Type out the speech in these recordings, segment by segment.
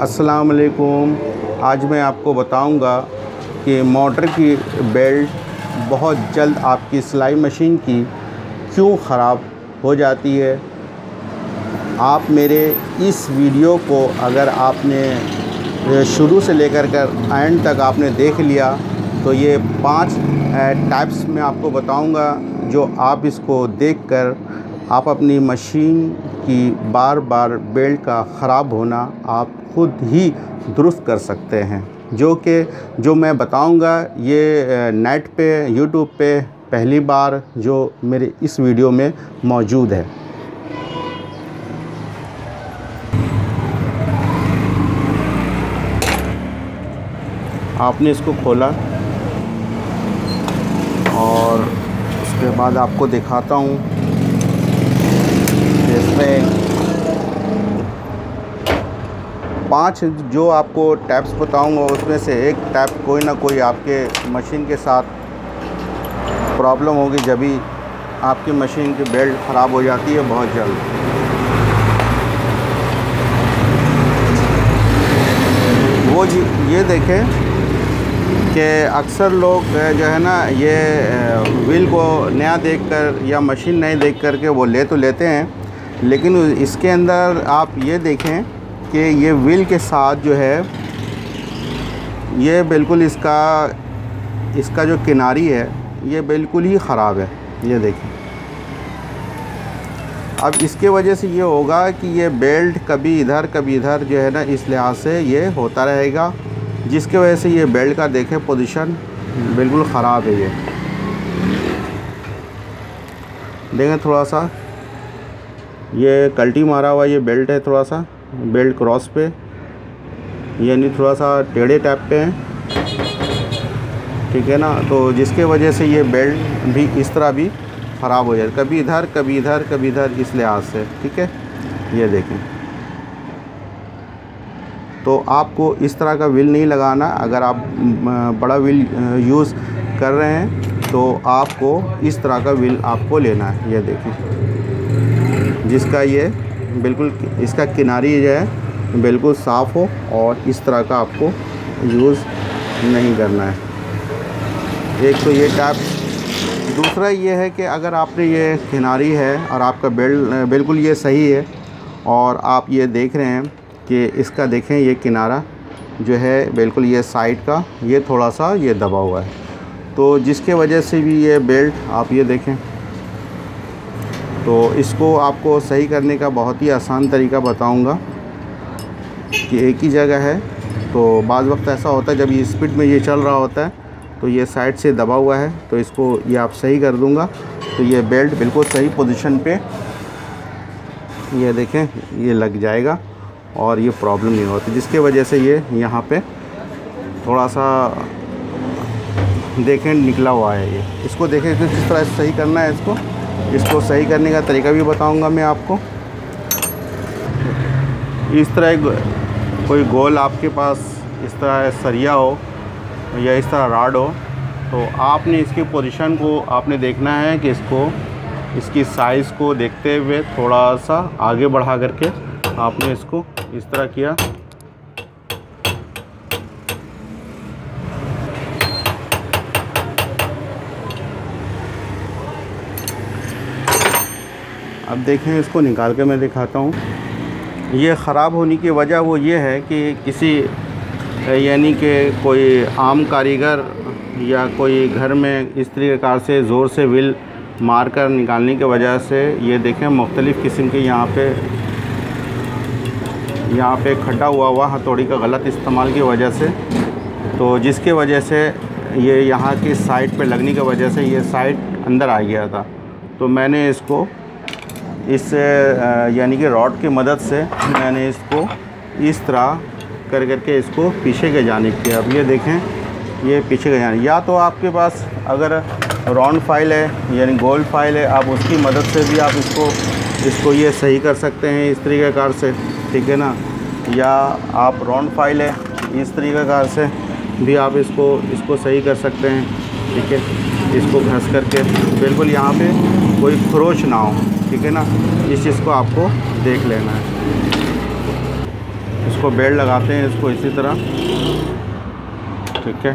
अस्सलाम वालेकुम आज मैं आपको बताऊँगा कि मोटर की बेल्ट बहुत जल्द आपकी सिलाई मशीन की क्यों ख़राब हो जाती है। आप मेरे इस वीडियो को अगर आपने शुरू से लेकर कर एंड तक आपने देख लिया तो ये पाँच टाइप्स मैं आपको बताऊँगा जो आप इसको देखकर आप अपनी मशीन की बार बार बेल्ट का ख़राब होना आप खुद ही दुरुस्त कर सकते हैं। जो कि, जो मैं बताऊँगा, ये नेट पे, यूट्यूब पे पहली बार जो मेरे इस वीडियो में मौजूद है। आपने इसको खोला और उसके बाद आपको दिखाता हूँ इसमें पाँच जो आपको टैप्स बताऊँगा, उसमें से एक टैप कोई ना कोई आपके मशीन के साथ प्रॉब्लम होगी, जब भी आपकी मशीन की बेल्ट ख़राब हो जाती है बहुत जल्द। वो जी, ये देखें कि अक्सर लोग जो है ना, ये व्हील को नया देखकर या मशीन नई देख कर के वो ले तो लेते हैं लेकिन इसके अंदर आप ये देखें कि ये व्हील के साथ जो है, ये बिल्कुल इसका इसका जो किनारी है, ये बिल्कुल ही ख़राब है। ये देखें। अब इसके वजह से ये होगा कि ये बेल्ट कभी इधर कभी इधर जो है ना, इस लिहाज से ये होता रहेगा, जिसके वजह से ये बेल्ट का देखें पोजीशन बिल्कुल ख़राब है ये। देखें थोड़ा सा। ये कल्टी मारा हुआ ये बेल्ट है थोड़ा सा, बेल्ट क्रॉस पे। यानी थोड़ा सा टेढ़े टाइप पे है। ठीक है ना? तो जिसके वजह से ये बेल्ट भी इस तरह भी ख़राब हो जाए। कभी इधर कभी इधर कभी इधर इस लिहाज से। ठीक है? ये देखें। तो आपको इस तरह का व्हील नहीं लगाना। अगर आप बड़ा व्हील यूज़ कर रहे हैं तो आपको इस तरह का व्हील आपको लेना है। ये देखें। जिसका ये बिल्कुल इसका किनारी जो है, बिल्कुल साफ़ हो और इस तरह का आपको यूज़ नहीं करना है। एक तो ये टैप। दूसरा ये है कि अगर आपने ये किनारी है और आपका बेल्ट बिल्कुल ये सही है और आप ये देख रहे हैं कि इसका देखें, ये किनारा जो है, बिल्कुल ये साइड का, ये थोड़ा सा ये दबा हुआ है। तो जिसके वजह से भी ये बेल्ट, आप ये देखें। तो इसको आपको सही करने का बहुत ही आसान तरीका बताऊँगा कि एक ही जगह है। तो बाज़ वक्त ऐसा होता है, जब ये स्पीड में ये चल रहा होता है तो ये साइड से दबा हुआ है तो इसको ये आप सही कर दूँगा। तो ये बेल्ट बिल्कुल सही पोजीशन पे, ये देखें, ये लग जाएगा और ये प्रॉब्लम नहीं होती, जिसके वजह से ये यहाँ पे थोड़ा सा देखें, निकला हुआ है ये। इसको देखें किस तरह सही करना है इसको। इसको सही करने का तरीका भी बताऊँगा मैं आपको। इस तरह कोई गोल आपके पास इस तरह सरिया हो या इस तरह राड हो तो आपने इसकी पोजीशन को आपने देखना है कि इसको, इसकी साइज़ को देखते हुए थोड़ा सा आगे बढ़ा करके आपने इसको इस तरह किया। अब देखें, इसको निकाल के मैं दिखाता हूँ। ये ख़राब होने की वजह वो ये है कि किसी, यानी कि कोई आम कारीगर या कोई घर में इस तरीक़ार से ज़ोर से व्हील मार कर निकालने की वजह से ये देखें, मुख्तलिफ़ किस्म के यहाँ पे यहाँ पे खड्डा हुआ हुआ हथौड़ी का गलत इस्तेमाल की वजह से। तो जिसके वजह से ये यहाँ की साइड पे लगने की वजह से ये साइड अंदर आ गया था। तो मैंने इसको इस यानी कि रॉड की मदद से मैंने इसको इस तरह कर करके इसको पीछे के जाने किया अब ये देखें, ये पीछे के जाने। या तो आपके पास अगर राउंड फ़ाइल है, यानी गोल फ़ाइल है, आप उसकी मदद से भी आप इसको इसको ये सही कर सकते हैं इस तरीके कार से, ठीक है ना? या आप राउंड फ़ाइल है, इस तरीके कार से भी आप इसको इसको सही कर सकते हैं, ठीक है? इसको घस करके, बिल्कुल यहाँ पे कोई खरोच ना हो, ठीक है ना? इस चीज़ को आपको देख लेना है। इसको बेल्ट लगाते हैं इसको इसी तरह, ठीक है?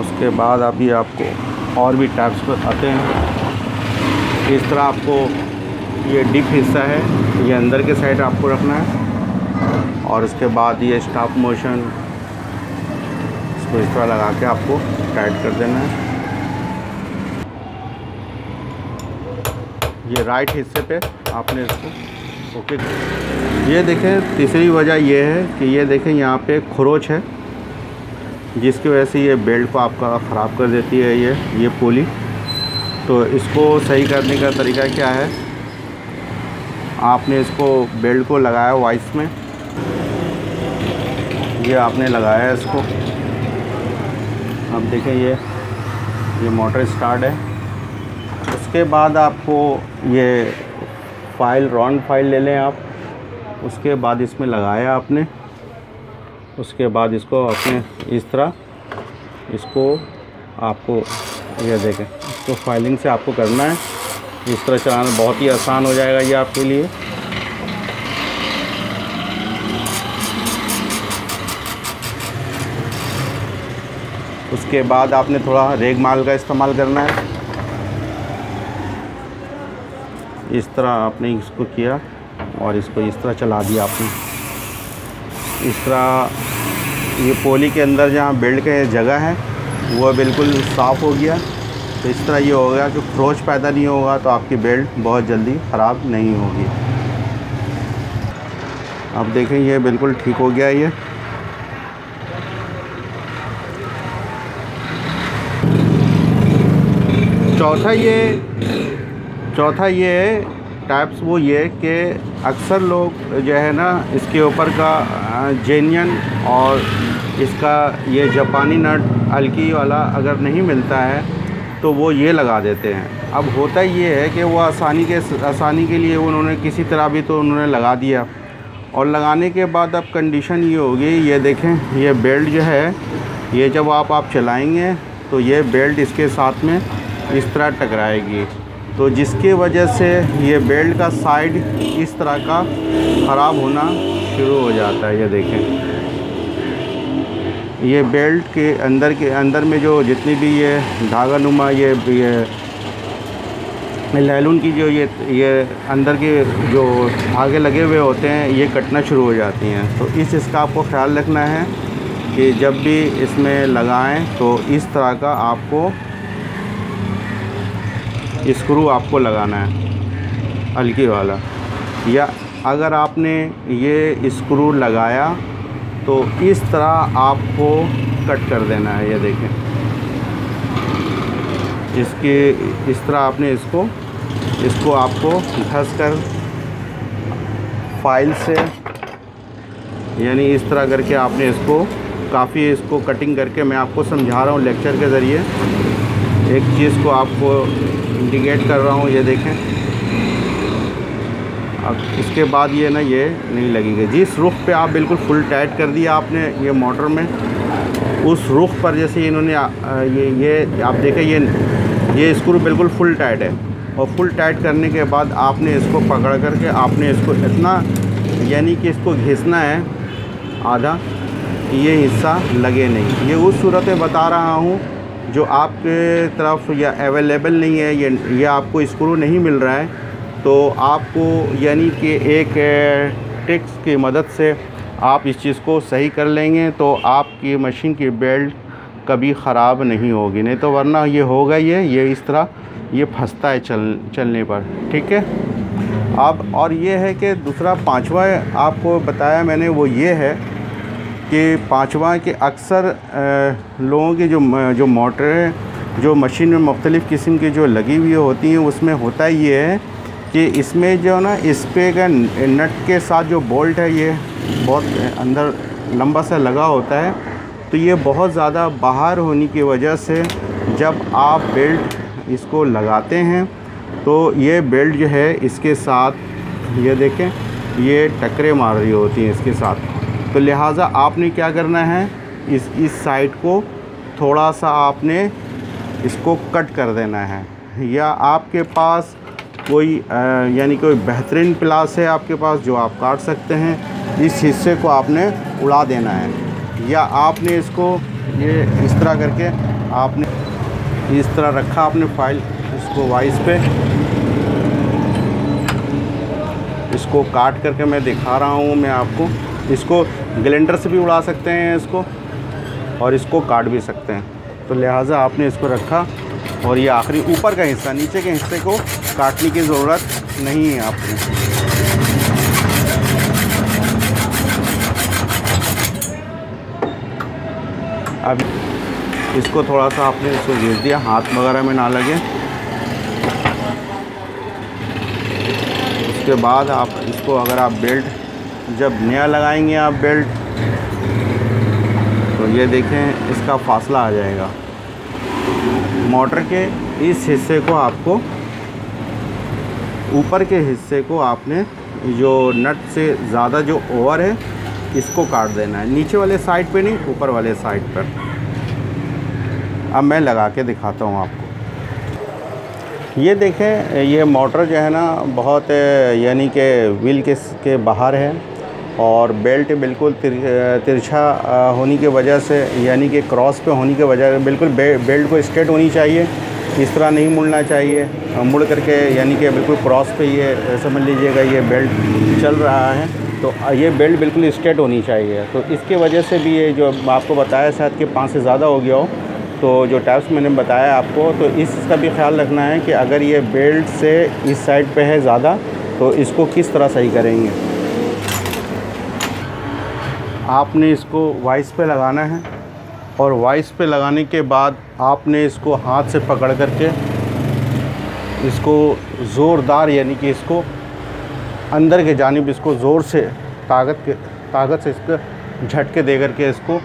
उसके बाद अभी आपको और भी टाइप्स पर आते हैं। इस तरह आपको ये डिप हिस्सा है, ये अंदर के साइड आपको रखना है। और उसके बाद ये स्टॉप मोशन इसको इस तरह लगा के आपको टाइट कर देना है। ये राइट हिस्से पे आपने इसको ओके ये देखें, तीसरी वजह ये है कि ये देखें, यहाँ पे खरोच है, जिसकी वजह से ये बेल्ट को आपका ख़राब कर देती है ये ये पुली तो इसको सही करने का तरीका क्या है? आपने इसको बेल्ट को लगाया वाइस में। ये आपने लगाया इसको। अब देखें ये ये मोटर स्टार्ट है। उसके बाद आपको ये फ़ाइल राउंड फ़ाइल ले लें आप। उसके बाद इसमें लगाया आपने। उसके बाद इसको अपने इस तरह इसको आपको ये देखें, इसको फाइलिंग से आपको करना है। इस तरह चलाना बहुत ही आसान हो जाएगा ये आपके लिए। उसके बाद आपने थोड़ा रेग माल का इस्तेमाल करना है। इस तरह आपने इसको किया और इसको इस तरह चला दिया आपने। इस तरह ये पोली के अंदर जहाँ बेल्ट के जगह है, वो बिल्कुल साफ़ हो गया। तो इस तरह ये हो गया कि फ्रोच पैदा नहीं होगा तो आपकी बेल्ट बहुत जल्दी ख़राब नहीं होगी। अब देखें, ये बिल्कुल ठीक हो गया ये। चौथा ये चौथा ये है टाइप्स वो ये कि अक्सर लोग जो है ना, इसके ऊपर का जेनियन और इसका ये जापानी नट हल्की वाला अगर नहीं मिलता है तो वो ये लगा देते हैं। अब होता ये है कि वो आसानी के आसानी के लिए उन्होंने किसी तरह भी तो उन्होंने लगा दिया। और लगाने के बाद अब कंडीशन ये होगी ये देखें, ये बेल्ट जो है, ये जब आप आप चलाएँगे तो ये बेल्ट इसके साथ में इस तरह टकराएगी। तो जिसके वजह से ये बेल्ट का साइड इस तरह का ख़राब होना शुरू हो जाता है, ये देखें। ये बेल्ट के अंदर के, अंदर में जो जितनी भी ये धागा नुमा ये ये लहलून की जो ये ये अंदर के जो धागे लगे हुए होते हैं, ये कटना शुरू हो जाती हैं। तो इस, इसका आपको ख्याल रखना है कि जब भी इसमें लगाएँ तो इस तरह का आपको स्क्रू आपको लगाना है, हल्की वाला। या अगर आपने ये स्क्रू लगाया तो इस तरह आपको कट कर देना है, ये देखें। इसके, इस तरह आपने इसको इसको आपको घस कर फ़ाइल से, यानी इस तरह करके आपने इसको, काफ़ी इसको कटिंग करके मैं आपको समझा रहा हूँ लेक्चर के ज़रिए। एक चीज़ को आपको इंडिकेट कर रहा हूँ, ये देखें। अब इसके बाद ये ना, ये नहीं लगेगी। जिस रुख पे आप बिल्कुल फुल टाइट कर दिया आपने ये मोटर में, उस रुख पर जैसे इन्होंने ये ये, आप देखें, ये ये स्क्रू बिल्कुल फुल टाइट है। और फुल टाइट करने के बाद आपने इसको पकड़ करके आपने इसको इतना, यानी कि इसको घिसना है, आधा ये हिस्सा लगे नहीं। ये उस सूरत में बता रहा हूँ जो आपके तरफ़ या अवेलेबल नहीं है, ये, या आपको स्क्रू नहीं मिल रहा है तो आपको यानी कि एक टिक्स की मदद से आप इस चीज़ को सही कर लेंगे तो आपकी मशीन की बेल्ट कभी ख़राब नहीं होगी। नहीं तो वरना ये होगा ये ये इस तरह, ये फंसता है चल, चलने पर, ठीक है? अब, और ये है कि दूसरा, पांचवा आपको बताया मैंने, वो ये है कि पाँचवा के अक्सर लोगों की जो जो मोटर जो मशीन में मुख्तलिफ़ किस्म की जो लगी हुई होती हैं, उसमें होता ये है कि इसमें जो ना, इस पे का नट के साथ जो बोल्ट है, ये बहुत अंदर लंबा सा लगा होता है। तो ये बहुत ज़्यादा बाहर होने की वजह से जब आप बेल्ट इसको लगाते हैं तो ये बेल्ट जो है, इसके साथ, ये देखें, ये टकरे मार रही होती हैं इसके साथ। तो लिहाजा आपने क्या करना है? इस इस साइड को थोड़ा सा आपने इसको कट कर देना है। या आपके पास कोई यानी कोई बेहतरीन प्लास है आपके पास जो आप काट सकते हैं, इस हिस्से को आपने उड़ा देना है। या आपने इसको ये, इस तरह करके आपने इस तरह रखा आपने फ़ाइल इसको वाइस पे। इसको काट करके मैं दिखा रहा हूँ मैं आपको। इसको ग्लेंडर से भी उड़ा सकते हैं इसको, और इसको काट भी सकते हैं। तो लिहाजा आपने इसको रखा, और ये आखिरी ऊपर का हिस्सा, नीचे के हिस्से को काटने की ज़रूरत नहीं है आपको। अब इसको थोड़ा सा आपने इसको घिस दिया, हाथ वगैरह में ना लगे। उसके बाद आप इसको अगर आप बेल्ट जब नया लगाएँगे आप बेल्ट तो ये देखें, इसका फासला आ जाएगा। मोटर के इस हिस्से को आपको, ऊपर के हिस्से को आपने जो नट से ज़्यादा जो ओवर है, इसको काट देना है। नीचे वाले साइड पे नहीं, ऊपर वाले साइड पर। अब मैं लगा के दिखाता हूँ आपको। ये देखें, ये मोटर जो है ना, बहुत, यानी कि व्हील के के बाहर है। और बेल्ट बिल्कुल तिर, तिरछा होने की वजह से यानी कि क्रॉस पे होने की वजह से बिल्कुल बे, बेल्ट को स्ट्रेट होनी चाहिए इस तरह नहीं मुड़ना चाहिए। मुड़ करके यानी कि बिल्कुल क्रॉस पे ये समझ लीजिएगा ये बेल्ट चल रहा है तो ये बेल्ट बिल्कुल स्ट्रेट होनी चाहिए। तो इसके वजह से भी ये जो आपको बताया शायद कि पाँच से ज़्यादा हो गया हो तो जो टैप्स मैंने बताया आपको तो इसका भी ख्याल रखना है कि अगर ये बेल्ट से इस साइड पे है ज़्यादा तो इसको किस तरह सही करेंगे? आपने इसको वाइस पे लगाना है और वाइस पे लगाने के बाद आपने इसको हाथ से पकड़ करके इसको ज़ोरदार यानी कि इसको अंदर के जानब इसको ज़ोर से ताकत के, ताकत से इसको झटके दे करके इसको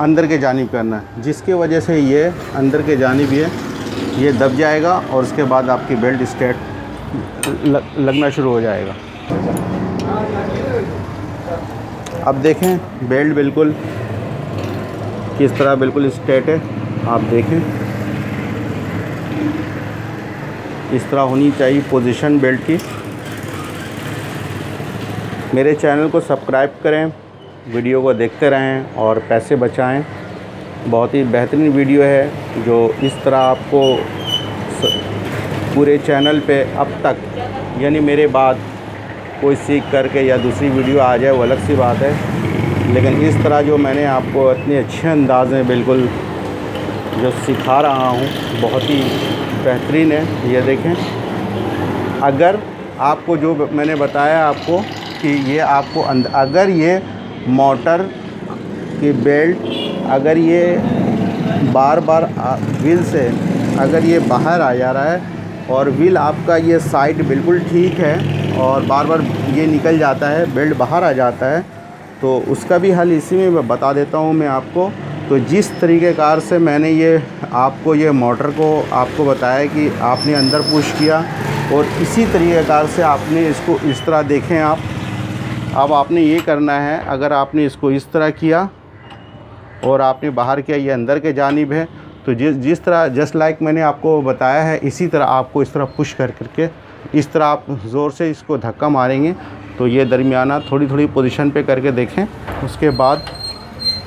अंदर के जानब करना है। जिसके वजह से ये अंदर के जानब ये ये दब जाएगा और उसके बाद आपकी बेल्ट स्टेट लगना शुरू हो जाएगा। अब देखें बेल्ट बिल्कुल किस तरह बिल्कुल स्ट्रेट है, आप देखें। इस तरह होनी चाहिए पोजीशन बेल्ट की। मेरे चैनल को सब्सक्राइब करें वीडियो को देखते रहें और पैसे बचाएँ। बहुत ही बेहतरीन वीडियो है, जो इस तरह आपको पूरे चैनल पे अब तक, यानी मेरे बाद कोई सीख करके या दूसरी वीडियो आ जाए, वो अलग सी बात है। लेकिन इस तरह जो मैंने आपको इतने अच्छे अंदाज में बिल्कुल जो सिखा रहा हूँ, बहुत ही बेहतरीन है, ये देखें। अगर आपको जो मैंने बताया आपको कि ये आपको अगर ये मोटर की बेल्ट, अगर ये बार बार व्हील से अगर ये बाहर आ जा रहा है और व्हील आपका ये साइड बिल्कुल ठीक है और बार बार ये निकल जाता है बेल्ट बाहर आ जाता है तो उसका भी हल इसी में बता देता हूँ मैं आपको। तो जिस तरीके कार से मैंने ये आपको, ये मोटर को आपको बताया कि आपने अंदर पुश किया और इसी तरीके कार से आपने इसको इस तरह देखें आप। अब आपने ये करना है, अगर आपने इसको इस तरह किया और आपने बाहर किया, ये अंदर के जानब है तो जिस जिस तरह जस्ट लाइक मैंने आपको बताया है, इसी तरह आपको इस तरह पुश कर करके इस तरह आप ज़ोर से इसको धक्का मारेंगे तो ये दरमियाना थोड़ी थोड़ी पोजीशन पे करके देखें। उसके बाद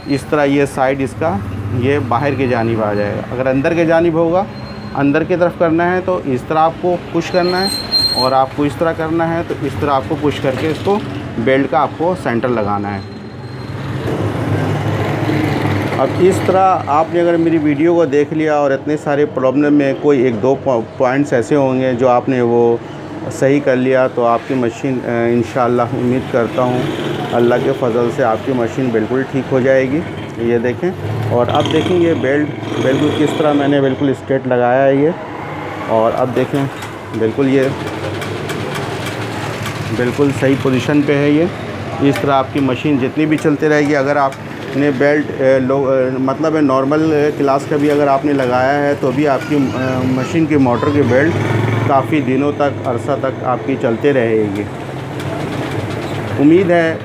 इस तरह ये साइड इसका, ये बाहर के जानब आ जाएगा। अगर अंदर के जानिब होगा, अंदर की तरफ़ करना है तो इस तरह आपको पुश करना है और आपको इस तरह करना है तो इस तरह आपको पुश करके इसको बेल्ट का आपको सेंटर लगाना है। अब इस तरह आपने अगर मेरी वीडियो को देख लिया और इतने सारे प्रॉब्लम में कोई एक दो पॉइंट्स ऐसे होंगे जो आपने वो सही कर लिया तो आपकी मशीन इन उम्मीद करता हूँ अल्लाह के फजल से आपकी मशीन बिल्कुल ठीक हो जाएगी। ये देखें, और अब देखें ये बेल्ट बिल्कुल किस तरह मैंने बिल्कुल स्ट्रेट लगाया है ये, और अब देखें बिल्कुल ये बिल्कुल सही पोजीशन पे है ये। इस तरह आपकी मशीन जितनी भी चलती रहेगी, अगर आपने बेल्ट लो मतलब नॉर्मल क्लास का भी अगर आपने लगाया है तो भी आपकी मशीन की मोटर की बेल्ट काफ़ी दिनों तक, अरसा तक आपकी चलते रहेगी। उम्मीद है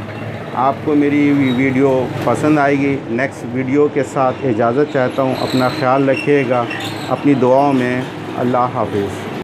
आपको मेरी वीडियो पसंद आएगी। नेक्स्ट वीडियो के साथ इजाज़त चाहता हूँ। अपना ख्याल रखिएगा। अपनी दुआओं में अल्लाह हाफिज़।